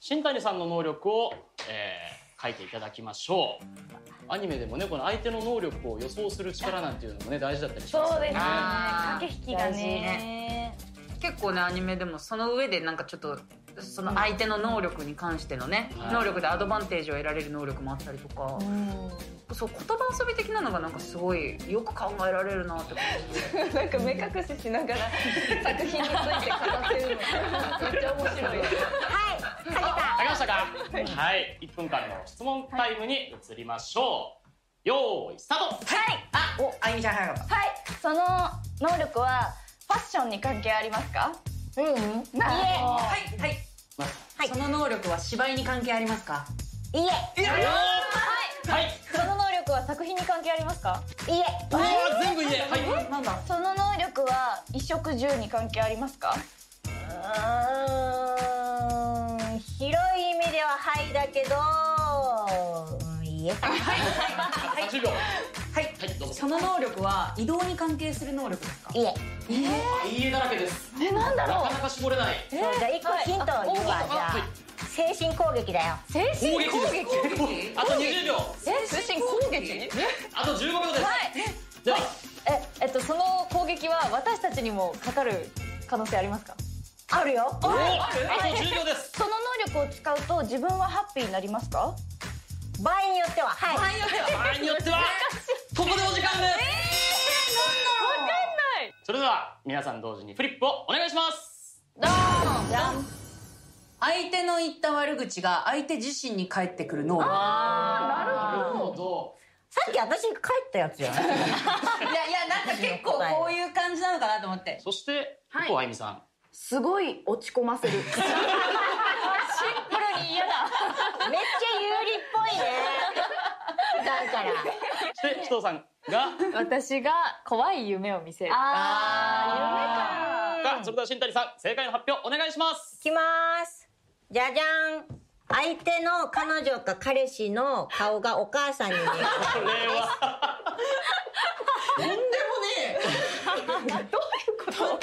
新谷さんの能力を、えー、書いていただきましょう。アニメでもねこの相手の能力を予想する力なんていうのもね大事だったりしますよね。そうですね。駆け引きがね。結構ねアニメでもその上でなんかちょっとその相手の能力に関してのね、はい。能力でアドバンテージを得られる能力もあったりとか、そう言葉遊び的なのがなんかすごいよく考えられるなって感じ なんか目隠ししながら作品について語ってるの。めっちゃ面白い。はい書けた。書けましたかはい1分間の質問タイムに移りましょう。よーいスタート。あおあゆみちゃん早かった。はい。その能力はファッションに関係ありますか？うん。はいはい、はい。その能力は芝居に関係ありますか？いいえ。はいその能力は作品に関係ありますか？いいえうわー全部言え。はい。なんだ？その能力は衣食住に関係ありますか？うーん。広い意味でははいだけど。うんいいえ。30秒はい、はい。どうぞ。その能力は移動に関係する能力ですか？いいえ。いいえ。いい絵だらけです。えなんだろう。なかなか絞れない。そうじゃあ一個ヒントを言うわはいじゃあ精神攻撃だよ。精神攻攻撃あと20秒。え精神攻撃？あと15秒です。はい。ではええっとその攻撃は私たちにもかかる可能性ありますか？あるよ。おーあと10秒です。その能力を使うと自分はハッピーになりますか？場合によっては。はい。場合によっては。場合によってはここでお時間です。わかんない。それでは皆さん同時にフリップをお願いします。ドーン。じゃん相手の言った悪口が相手自身に返ってくる能力。あなるほど。さっき私帰ったやつじゃないいやいやなんか結構こういう感じなのかなと思って。そしてはい。横あゆみさん。すごい落ち込ませる。シンプルに嫌だ。めっちゃ有利っぽいね。だから。そして首藤さんが？私が怖い夢を見せる。あがそれでは新谷さん正解の発表お願いします。いきますじゃじゃん。相手の彼女か彼氏の顔がお母さんに見える。これは。とんでもねえどういう。こと確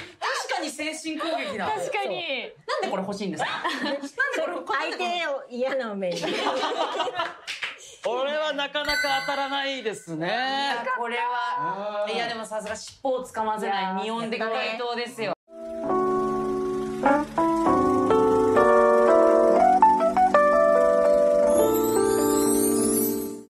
かに精神攻撃だ。確かになんでこれ欲しいんですかなんでこれ相手を嫌な目に。これはなかなか当たらないですいねやこれは。いやでもさすが尻尾をつかませない日本的回答ですよ